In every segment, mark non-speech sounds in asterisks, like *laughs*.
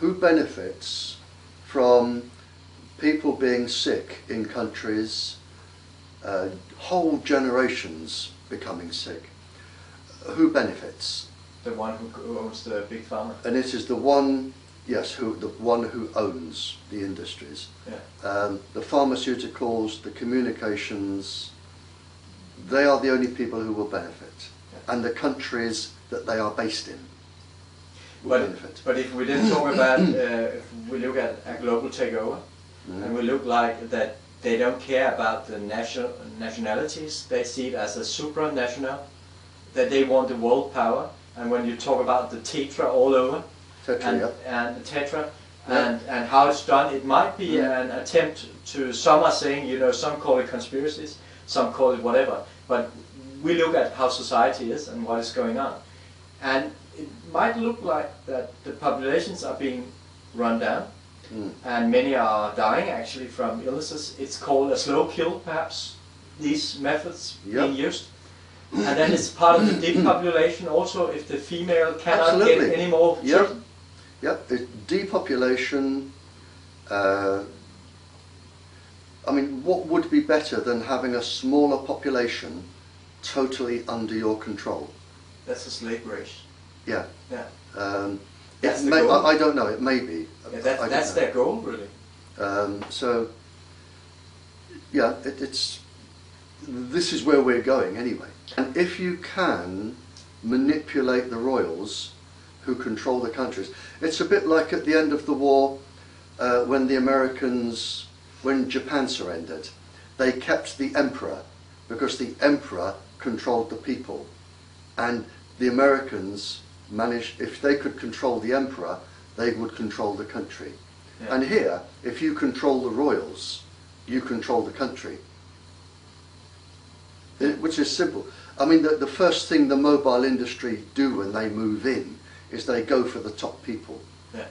who benefits from people being sick in countries, uh, whole generations becoming sick? Who benefits? The one who owns the big pharma. And it is the one, yes, who the one who owns the industries. Yeah. Um, the pharmaceuticals, the communications, they are the only people who will benefit. Yeah. And the countries that they are based in But, benefit. but if we then talk about, uh, if we look at a global takeover, Mhm. and we look like that they don't care about the national nationalities, they see it as a supranational, that they want the world power. And when you talk about the tetra all over, Tetra, and, yeah. and the tetra, Yeah. and, and how it's done, it might be Mm. an attempt to, some are saying, you know, some call it conspiracies, some call it whatever, but we look at how society is and what is going on. And it might look like that the populations are being run down, Mm. and many are dying actually from illnesses. It's called a slow kill, perhaps, these methods being used. And then it's part of the *clears throat* depopulation also if the female cannot Absolutely. get any more Yep. children. Yep, it, depopulation. Uh, I mean, what would be better than having a smaller population totally under your control? That's a slave race. Yeah. Yeah. Um, That's the may, goal. I, I don't know. It may be. Yeah, that, that's know. their goal, really. Um, so, yeah, it, it's this is where we're going anyway. And if you can manipulate the royals who control the countries, it's a bit like at the end of the war uh, when the Americans, when Japan surrendered, they kept the emperor because the emperor controlled the people, and the Americans managed. If they could control the emperor, they would control the country. Yeah. And here, if you control the royals, you control the country. It- which is simple. I mean, the, the first thing the mobile industry do when they move in is they go for the top people. Yeah.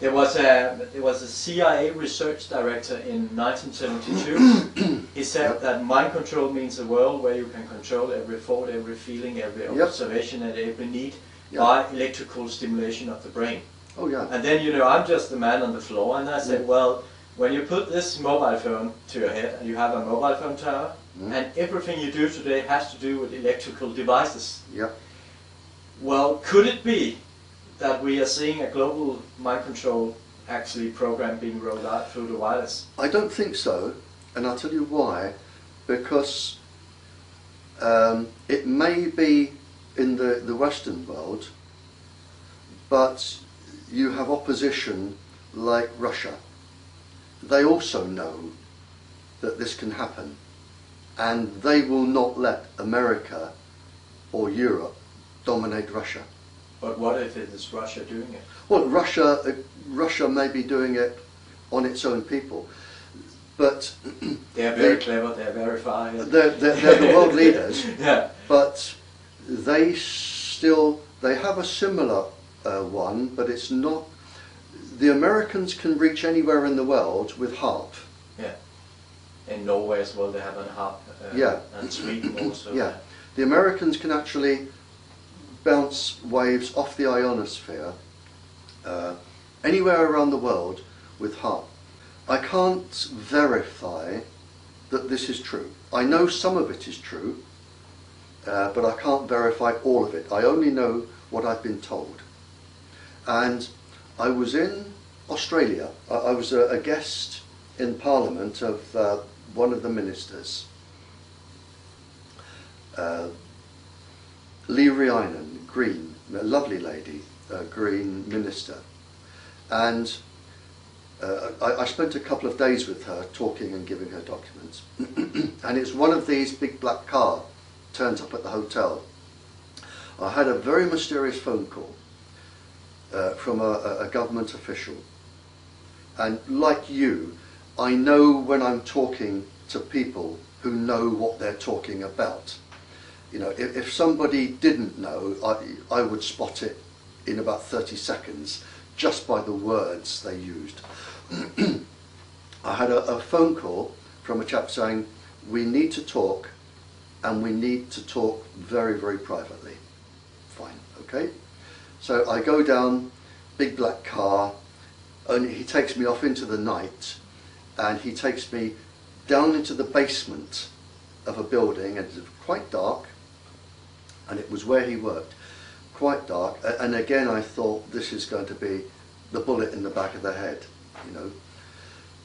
There was a there was a CIA research director in 1972. *clears throat* he said Yep. that mind control means a world where you can control every thought, every feeling, every Yep. observation, and every need Yep. by electrical stimulation of the brain. Oh yeah. And then you know I'm just the man on the floor, and I said, well, when you put this mobile phone to your head, and you have a mobile phone tower, Mm. and everything you do today has to do with electrical devices. Yeah. Well, could it be that we are seeing a global mind control actually program being rolled out through the wireless? I don't think so, and I'll tell you why. Because um, it may be in the, the Western world, but you have opposition like Russia. They also know that this can happen, and they will not let America or Europe dominate Russia. But what if it is Russia doing it? Well, Russia, uh, Russia may be doing it on its own people, but *clears throat* They are very They- clever, they are very fine. they're, they're, they're the world *laughs* leaders. yeah. But they still they have a similar uh, one, but it's not. The Americans can reach anywhere in the world with HAARP. Yeah. In Norway as well, they have a hub. Uh, Yeah. And Sweden also. *clears throat* Yeah, the Americans can actually bounce waves off the ionosphere uh, anywhere around the world with HAARP. I can't verify that this is true. I know some of it is true, uh, but I can't verify all of it. I only know what I've been told. And I was in Australia. I, I was a, a guest in Parliament of uh, one of the ministers. Uh, Lee Rhiannon, Green, a lovely lady, uh, Green minister. And uh, I, I spent a couple of days with her talking and giving her documents. *clears throat* and it's one of these big black car turns up at the hotel. I had a very mysterious phone call uh, from a, a- a government official. And like you, I know when I'm talking to people who know what they're talking about. You know, if, if somebody didn't know, I, I would spot it in about 30 seconds just by the words they used. *clears throat* I had a, a phone call from a chap saying, we need to talk and we need to talk very, very privately. Fine, okay? So I go down big black car, and he takes me off into the night, and he takes me down into the basement of a building, and it's quite dark, and it was where he worked, quite dark, and again I thought this is going to be the bullet in the back of the head, you know.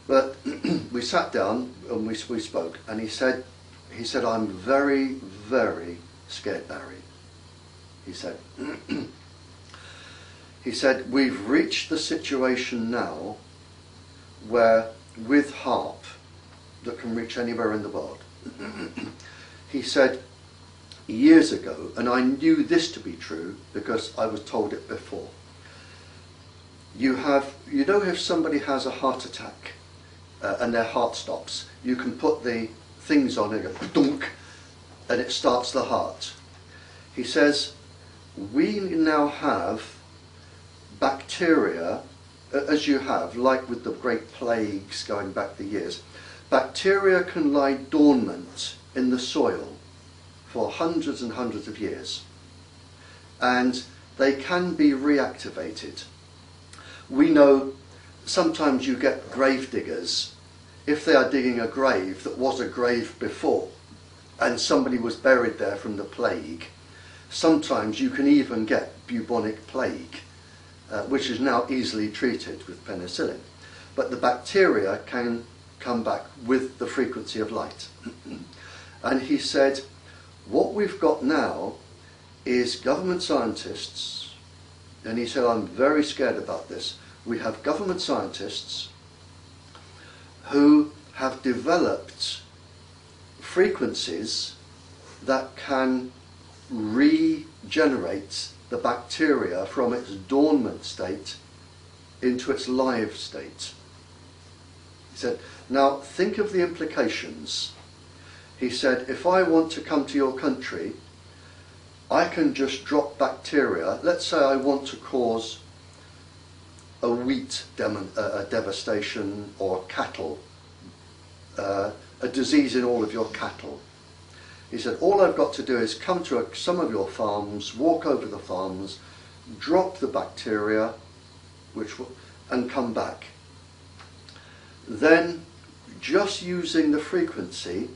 But *clears throat* we sat down and we, we spoke, and he said, he said, I'm very, very scared, Barrie. He said, *clears throat* he said, we've reached the situation now where with HAARP, that can reach anywhere in the world, *clears throat* he said, years ago, and I knew this to be true because I was told it before. You have, you know, if somebody has a heart attack uh, and their heart stops, you can put the things on it, dunk, and it starts the heart. He says, we now have bacteria, as you have, like with the great plagues going back the years. Bacteria can lie dormant in the soil for hundreds and hundreds of years. And they can be reactivated. We know sometimes you get grave diggers, if they are digging a grave that was a grave before, and somebody was buried there from the plague, sometimes you can even get bubonic plague, uh, which is now easily treated with penicillin. But the bacteria can come back with the frequency of light. *clears throat* and he said, what we've got now is government scientists, and he said, I'm very scared about this. We have government scientists who have developed frequencies that can regenerate the bacteria from its dormant state into its live state. He said, now think of the implications. He said, if I want to come to your country, I can just drop bacteria. Let's say I want to cause a wheat a devastation or cattle, uh, a disease in all of your cattle. He said, all I've got to do is come to a, some of your farms, walk over the farms, drop the bacteria, which and come back. Then, just using the frequency,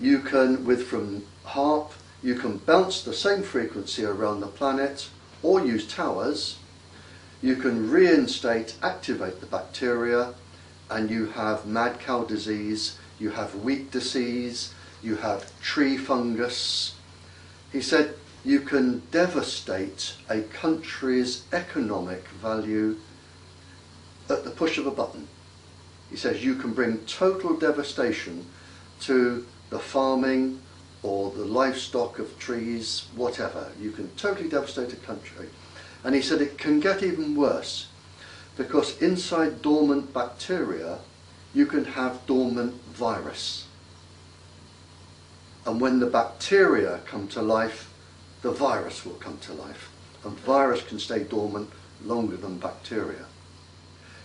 you can, with from HAARP, you can bounce the same frequency around the planet or use towers. You can reinstate, activate the bacteria, and you have mad cow disease, you have wheat disease, you have tree fungus. He said you can devastate a country's economic value at the push of a button. He says you can bring total devastation to the farming or the livestock of trees, whatever. You can totally devastate a country. And he said it can get even worse because inside dormant bacteria you can have dormant virus. And when the bacteria come to life, the virus will come to life. And virus can stay dormant longer than bacteria.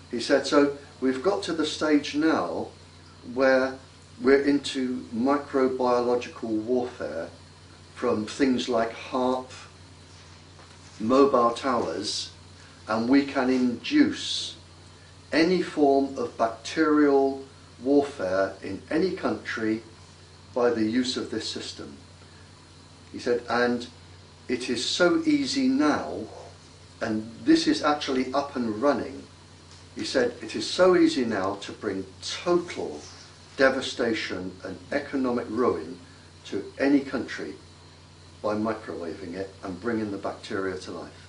He said, so we've got to the stage now where we're into microbiological warfare from things like HAARP, mobile towers, and we can induce any form of bacterial warfare in any country by the use of this system. He said, and it is so easy now, and this is actually up and running. He said, it is so easy now to bring total devastation and economic ruin to any country by microwaving it and bringing the bacteria to life.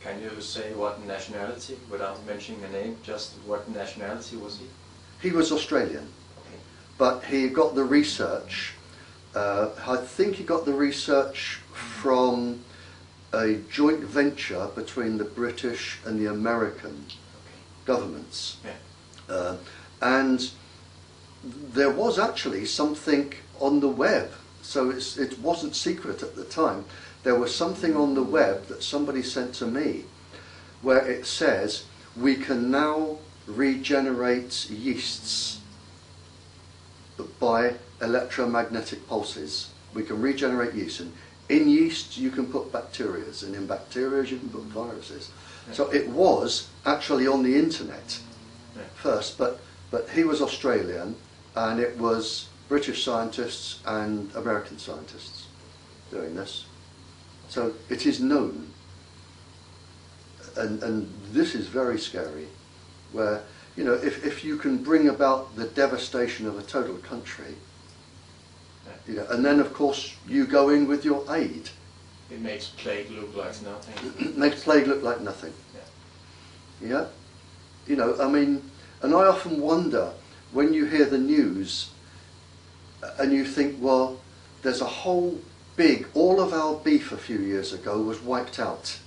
Can you say what nationality, without mentioning the name, just what nationality was he? He was Australian, Okay. but he got the research. Uh, I think he got the research from a joint venture between the British and the American Okay. governments. Yeah. Uh, and there was actually something on the web, so it's, it wasn't secret at the time. There was something on the web that somebody sent to me where it says we can now regenerate yeasts by electromagnetic pulses. We can regenerate yeast, and In yeast, you can put bacteria, and in bacteria, you can put viruses. So it was actually on the internet Yeah. first, but, but he was Australian, and it was British scientists and American scientists doing this. So it is known. And, and this is very scary, where, you know, if, if you can bring about the devastation of a total country, you know, and then of course you go in with your aid, It makes plague look like nothing. *clears throat* makes plague look like nothing. Yeah? You know, I mean, and I often wonder when you hear the news uh, and you think, well, there's a whole big, all of our beef a few years ago was wiped out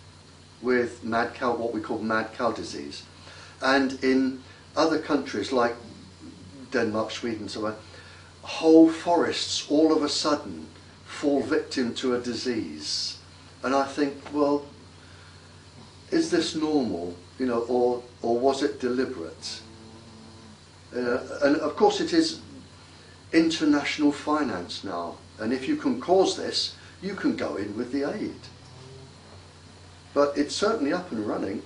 with mad cow, what we call mad cow disease. And in other countries like Denmark, Sweden, so on, whole forests all of a sudden fall victim to a disease. And I think, well, is this normal, you know, or, or was it deliberate? Uh, and of course it is international finance now, and if you can cause this, you can go in with the aid. But it's certainly up and running.